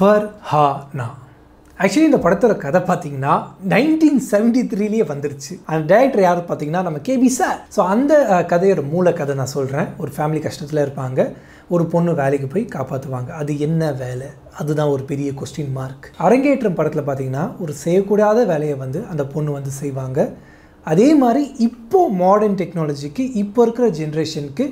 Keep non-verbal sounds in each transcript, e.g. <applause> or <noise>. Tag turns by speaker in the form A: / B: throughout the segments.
A: ஃபர் ஹா நா ஆக்சுவலி இந்த படத்தோட கதை பார்த்தீங்கன்னா நைன்டீன் செவன்டி த்ரீலேயே வந்துருச்சு. அந்த டேரக்டர் யார் பார்த்தீங்கன்னா நம்ம கேபி சார் ஸோ அந்த கதையோட மூல கதை நான் சொல்கிறேன் ஒரு ஃபேமிலி கஷ்டத்தில் இருப்பாங்க. ஒரு பொண்ணு வேலைக்கு போய் காப்பாற்றுவாங்க அது என்ன வேலை? அதுதான் ஒரு பெரிய கொஸ்டின் மார்க் அரங்கேற்றம் படத்தில் பார்த்தீங்கன்னா ஒரு செய்யக்கூடாத வேலையை வந்து அந்த பொண்ணு வந்து செய்வாங்க. அதே மாதிரி இப்போது மாடர்ன் டெக்னாலஜிக்கு இப்போ இருக்கிற ஜென்ரேஷனுக்கு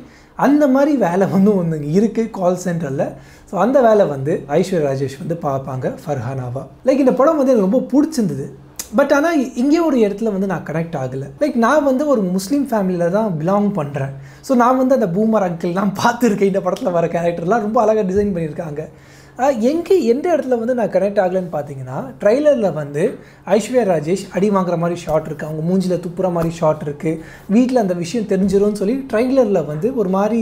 A: அந்த மாதிரி வேலை வந்து ஒன்று இருக்குது கால் சென்டரில் ஸோ அந்த வேலை வந்து ஐஸ்வர்யா ராஜேஷ் வந்து பார்ப்பாங்க ஃபர்ஹானாவா லைக் இந்த படம் வந்து எனக்கு ரொம்ப பிடிச்சிருந்தது. பட் ஆனால் இங்கே ஒரு இடத்துல வந்து நான் கனெக்ட் ஆகலை. லைக் நான் வந்து ஒரு முஸ்லீம் ஃபேமிலியில் தான் பிலாங் பண்ணுறேன் ஸோ நான் வந்து அந்த பூமர் அங்கிள்லாம் பார்த்துருக்கேன் இந்த படத்தில் வர கேரக்டர்லாம் ரொம்ப அழகாக டிசைன் பண்ணியிருக்காங்க. எங்கே எந்த இடத்துல வந்து நான் கனெக்ட் ஆகலைன்னு பார்த்தீங்கன்னா ட்ரைலரில் வந்து ஐஸ்வர்யா ராஜேஷ் அடி வாங்குற மாதிரி ஷாட் இருக்குது அவங்க மூஞ்சில் துப்புற மாதிரி ஷாட் இருக்குது வீட்டில் அந்த விஷயம் தெரிஞ்சிரும்னு சொல்லி ட்ரைலரில் வந்து ஒரு மாதிரி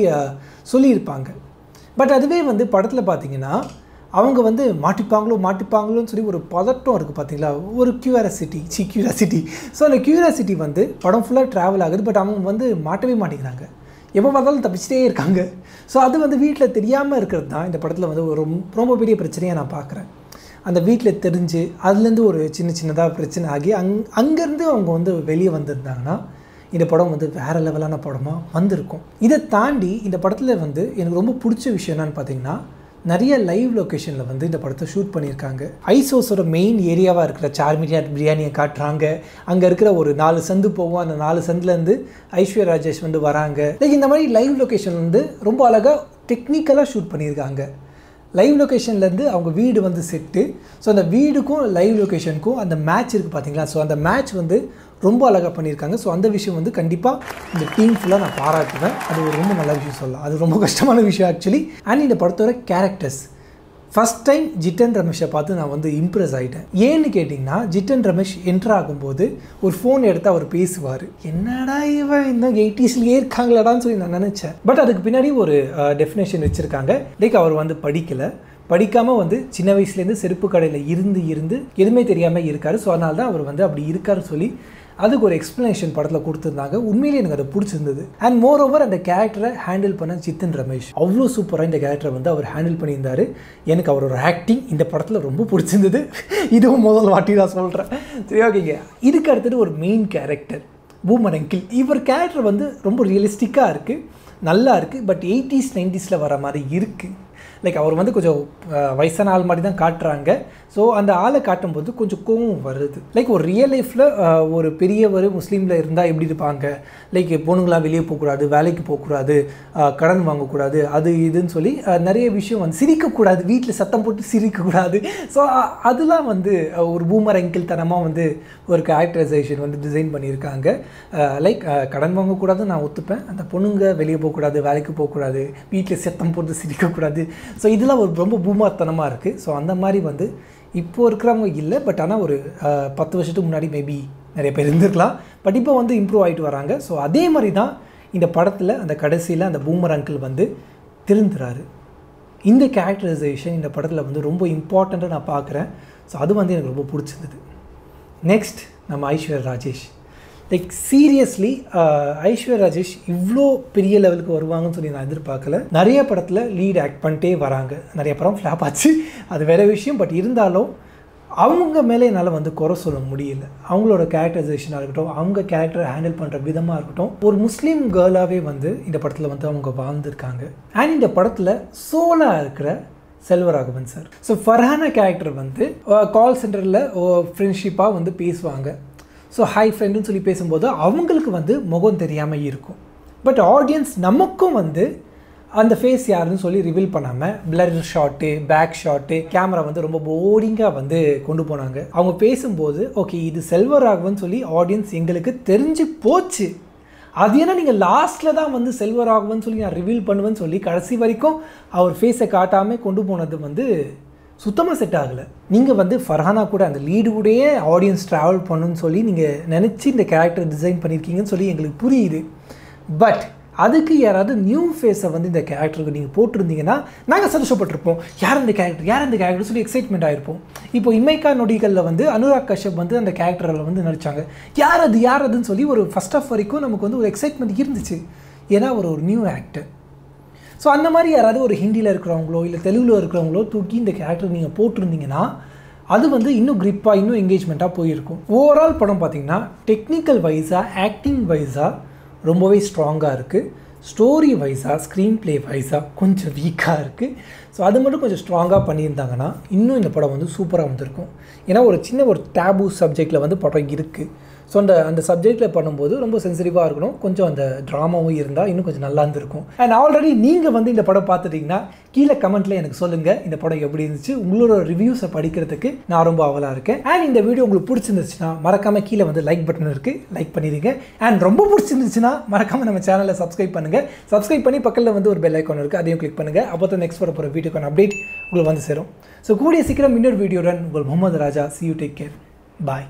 A: சொல்லியிருப்பாங்க. பட் அதுவே வந்து படத்தில் பார்த்தீங்கன்னா அவங்க வந்து மாட்டிப்பாங்களோ மாட்டிப்பாங்களோன்னு சொல்லி ஒரு பதட்டம் இருக்குது பார்த்தீங்களா ஒரு க்யூராசிட்டி சி க்யூராசிட்டி ஸோ அந்த கியூராசிட்டி வந்து படம் ஃபுல்லாக ட்ராவல் ஆகுது. பட் அவங்க வந்து மாட்டவே மாட்டேங்கிறாங்க. எப்போ பார்த்தாலும் தப்பிச்சிட்டே இருக்காங்க. ஸோ அது வந்து வீட்டில் தெரியாமல் இருக்கிறது தான் இந்த படத்தில் வந்து ஒரு ரொம்ப- பெரிய பிரச்சனையாக நான் பார்க்குறேன் அந்த வீட்டில் தெரிஞ்சு அதுலேருந்து ஒரு சின்ன சின்னதாக பிரச்சனை ஆகி அங் அங்கேருந்து அவங்க வந்து வெளியே வந்திருந்தாங்கன்னா இந்த படம் வந்து வேறு லெவலான படமாக வந்திருக்கும். இதை தாண்டி இந்த படத்தில் வந்து எனக்கு ரொம்ப பிடிச்ச விஷயம் என்னன்னு பார்த்தீங்கன்னா நிறைய லைவ் லொக்கேஷனில் வந்து இந்த படத்தை ஷூட் பண்ணியிருக்காங்க. ஐசோஸோட மெயின் ஏரியாவாக இருக்கிற சார்மினியா பிரியாணியை காட்டுறாங்க. அங்கே இருக்கிற ஒரு நாலு சந்து போகும். அந்த நாலு சந்துலேருந்து ஐஸ்வர்யா ராஜேஷ் வந்து வராங்க. லைக் இந்த மாதிரி லைவ் லொக்கேஷன் வந்து ரொம்ப அழகாக டெக்னிக்கலாக ஷூட் பண்ணியிருக்காங்க. லைவ் லொக்கேஷன்லேருந்து அவங்க வீடு வந்து செட்டு ஸோ அந்த வீடுக்கும் லைவ் லொக்கேஷனுக்கும் அந்த மேட்ச் இருக்குது பார்த்தீங்களா ஸோ அந்த மேட்ச் வந்து ரொம்ப அழகாக பண்ணியிருக்காங்க. ஸோ அந்த விஷயம் வந்து கண்டிப்பாக இந்த டீம் ஃபுல்லாக நான் பாராட்டுவேன். அது ஒரு ரொம்ப நல்ல விஷயம் சொல்லலாம். அது ரொம்ப கஷ்டமான விஷயம் ஆக்சுவலி அண்ட் இந்த படத்தோட கேரக்டர்ஸ் ஃபஸ்ட் டைம் ஜிட்டன் ரமேஷை பார்த்து நான் வந்து இம்ப்ரெஸ் ஆகிட்டேன் ஏன்னு கேட்டிங்கன்னா ஜிட்டன் ரமேஷ் என்டர் ஆகும்போது ஒரு ஃபோன் எடுத்து அவர் பேசுவார். என்னடா இவன்? இந்த எயிட்டிஸ்லேயே இருக்காங்களாடான்னு சொல்லி நான் நினச்சேன். பட் அதுக்கு பின்னாடி ஒரு டெஃபினேஷன் வச்சுருக்காங்க. லைக் அவர் வந்து படிக்கலை. படிக்காமல் வந்து சின்ன வயசுலேருந்து செருப்பு கடையில் இருந்து இருந்து எதுவுமே தெரியாமல் இருக்கார். ஸோ அதனால தான் அவர் வந்து அப்படி இருக்காருன்னு சொல்லி அதுக்கு ஒரு எக்ஸ்ப்ளனேஷன் படத்தில் கொடுத்துருந்தாங்க. உண்மையிலேயே எனக்கு அது பிடிச்சிருந்தது. அண்ட் மோர் ஓவர் அந்த கேரக்டரை ஹேண்டில் பண்ண ஜித்தின் ரமேஷ். அவ்வளோ சூப்பராக இந்த கேரக்டரை வந்து அவர் ஹேண்டில் பண்ணியிருந்தார். எனக்கு அவரோட ஆக்டிங் இந்த படத்தில் ரொம்ப பிடிச்சிருந்தது. <laughs> இதுவும் முதல் வாட்டி நான் சொல்கிறேன் சரி ஓகேங்க. இதுக்கு அடுத்தது ஒரு மெயின் கேரக்டர் பூமன் அங்கிள் இவர் கேரக்டர் வந்து ரொம்ப ரியலிஸ்டிக்காக இருக்குது நல்லா இருக்குது பட் எயிட்டிஸ் நைன்டிஸில் வர மாதிரி இருக்குது லைக் அவர் வந்து கொஞ்சம் வயசான ஆள் மாதிரி தான் காட்டுறாங்க. ஸோ அந்த ஆளை காட்டும்போது கொஞ்சம் கோவம் வருது. லைக் ஒரு ரியல் லைஃப்பில் ஒரு பெரியவர் முஸ்லீமில் இருந்தால் எப்படி இருப்பாங்க? லைக் பொண்ணுங்களாம் வெளியே போகக்கூடாது வேலைக்கு போகக்கூடாது கடன் வாங்கக்கூடாது அது இதுன்னு சொல்லி நிறைய விஷயம் வந்து சிரிக்கக்கூடாது. வீட்டில் சத்தம் போட்டு சிரிக்கக்கூடாது. ஸோ அதெல்லாம் வந்து ஒரு பூமர் அங்கிள் தனமாக வந்து ஒரு கேரக்டரைசேஷன் வந்து டிசைன் பண்ணியிருக்காங்க. லைக் கடன் வாங்கக்கூடாது நான் ஒத்துப்பேன். அந்த பொண்ணுங்க வெளியே போகக்கூடாது வேலைக்கு போகக்கூடாது வீட்டில் சத்தம் போட்டு சிரிக்கக்கூடாது. ஸோ இதெல்லாம் ஒரு ரொம்ப பூமாத்தனமாக இருக்குது ஸோ அந்த மாதிரி வந்து இப்போ இருக்கிறவங்க இல்லை பட் ஆனால் ஒரு பத்து வருஷத்துக்கு முன்னாடி மேபி நிறைய பேர் இருந்திருக்கலாம். பட் இப்போ வந்து இம்ப்ரூவ் ஆகிட்டு வராங்க. ஸோ அதே மாதிரி தான் இந்த படத்தில் அந்த கடைசியில் அந்த பூமர் அங்கிள் வந்து திருந்துறாரு. இந்த கேரக்டரைசேஷன் இந்த படத்தில் வந்து ரொம்ப இம்பார்ட்டண்ட்டாக நான் பார்க்குறேன். ஸோ அது வந்து எனக்கு ரொம்ப பிடிச்சிருந்தது. நெக்ஸ்ட் நம்ம ஐஸ்வர்யா ராஜேஷ். லைக் சீரியஸ்லி ஐஸ்வர்யா ராஜேஷ் இவ்வளோ பெரிய லெவலுக்கு வருவாங்கன்னு சொல்லி நான் எதிர்பார்க்கல. நிறைய படத்தில் லீட் ஆக்ட் பண்ணிட்டே வராங்க. நிறைய படம் ஃப்ளாப் ஆச்சு. அது வேற விஷயம். பட் இருந்தாலும் அவங்க மேலே என்னால் வந்து குறை சொல்ல முடியல. அவங்களோட கேரக்டரைசேஷனாக இருக்கட்டும் அவங்க கேரக்டரை ஹேண்டில் பண்ணுற விதமாக இருக்கட்டும் ஒரு முஸ்லீம் கேர்ளாகவே வந்து இந்த படத்தில் வந்து அவங்க வாழ்ந்துருக்காங்க. அண்ட் இந்த படத்தில் சோலாக இருக்கிற Selvaraghavan sir so Farhana character வந்து கால் சென்டரில் ஃப்ரெண்ட்ஷிப்பாக வந்து பேசுவாங்க. ஸோ ஹை ஃப்ரெண்டுன்னு சொல்லி பேசும்போது அவங்களுக்கு வந்து முகம் தெரியாமல் இருக்கும். பட் ஆடியன்ஸ் நமக்கும் வந்து அந்த ஃபேஸ் யாருன்னு சொல்லி ரிவீல் பண்ணாமல் blur shot back shot camera வந்து ரொம்ப போரிங்காக வந்து கொண்டு போனாங்க. அவங்க பேசும்போது ஓகே இது செல்வராகவன் சொல்லி ஆடியன்ஸ் எங்களுக்கு தெரிஞ்சு போச்சு. அது ஏன்னா நீங்கள் லாஸ்ட்டில் தான் வந்து செல்வராகவன் சொல்லி நான் ரிவீல் பண்ணுவேன்னு சொல்லி கடைசி வரைக்கும் அவர் ஃபேஸை காட்டாமல் கொண்டு போனது வந்து சுத்தமாக செட் ஆகலை. நீங்கள் வந்து ஃபர்ஹானா கூட அந்த லீடு ஆடியன்ஸ் ட்ராவல் பண்ணுன்னு சொல்லி நீங்கள் நினச்சி இந்த கேரக்டர் டிசைன் பண்ணியிருக்கீங்கன்னு சொல்லி எங்களுக்கு புரியுது. பட் அதுக்கு யாராவது நியூ ஃபேஸை வந்து இந்த கேரக்டருக்கு நீங்கள் போட்டிருந்தீங்கன்னா நாங்கள் சந்தோஷப்பட்டிருப்போம். யார் இந்த கேரக்டர் யார் இந்த கேரக்டர் சொல்லி எக்ஸைட்மெண்ட் ஆகிருப்போம் இப்போ இமைக்கா நொடிகளில் வந்து அனுராக் கஷ்யப் வந்து அந்த கேரக்டரில் வந்து நடித்தாங்க யார் அது யார் அதுன்னு சொல்லி ஒரு ஃபஸ்ட் ஆஃப் வரைக்கும் நமக்கு வந்து ஒரு எக்ஸைட்மெண்ட் இருந்துச்சு. ஏன்னா ஒரு ஒரு நியூ ஆக்டர் ஸோ அந்த மாதிரி யாராவது ஒரு ஹிந்தியில் இருக்கிறவங்களோ இல்லை தெலுங்கில் இருக்கிறவங்களோ தூக்கி இந்த கேரக்டர் நீங்கள் போட்டிருந்தீங்கன்னா அது வந்து இன்னும் க்ரிப்பாக இன்னும் என்கேஜ்மெண்ட்டாக போயிருக்கும். ஓவரால் படம் பார்த்திங்கன்னா டெக்னிக்கல் வைஸாக ஆக்டிங் வைஸாக ரொம்பவே ஸ்ட்ராங்காக இருக்குது ஸ்டோரி வைஸாக ஸ்க்ரீன் ப்ளே வைஸாக கொஞ்சம் வீக்காக இருக்குது ஸோ அது மட்டும் கொஞ்சம் ஸ்ட்ராங்காக பண்ணியிருந்தாங்கன்னா இன்னும் இந்த படம் வந்து சூப்பராக வந்திருக்கும். ஏன்னா ஒரு சின்ன ஒரு டேபு சப்ஜெக்டில் வந்து படம் இருக்குது ஸோ அந்த அந்த சப்ஜெக்டில் பண்ணும்போது ரொம்ப சென்சிட்டிவாக இருக்கணும். கொஞ்சம் அந்த ட்ராமாவும் இருந்தால் இன்னும் கொஞ்சம் நல்லா இருந்திருக்கும். அண்ட் ஆல்ரெடி நீங்கள் வந்து இந்த படம் பார்த்துட்டிங்கன்னா கீழே கமெண்ட்டில் எனக்கு சொல்லுங்கள் இந்த படம் எப்படி இருந்துச்சு? உங்களோட ரிவ்யூஸை படிக்கிறதுக்கு நான் ரொம்ப அவலாக இருக்கேன். அண்ட் இந்த வீடியோ உங்களுக்கு பிடிச்சிருந்துச்சுன்னா மறக்காமல் கீழே வந்து லைக் பட்டன் இருக்குது லைக் பண்ணிடுங்க. அண்ட் ரொம்ப பிடிச்சிருந்துச்சுன்னா மறக்காமல் நம்ம சேனலை சப்ஸ்கிரைப் பண்ணுங்கள் சப்ஸ்கிரைப் பண்ணி பக்கத்தில் வந்து ஒரு பெல் ஐக்கான் இருக்குது அதையும் கிளிக் பண்ணுங்கள் அப்போ தான் நெக்ஸ்ட் வர போகிற வீடியோக்கான அப்டேட் உங்களுக்கு வந்து சேரும். ஸோ கூடிய சீக்கிரம் இன்னொரு வீடியோடன் உங்கள் Mohammed Raja. See you take care bye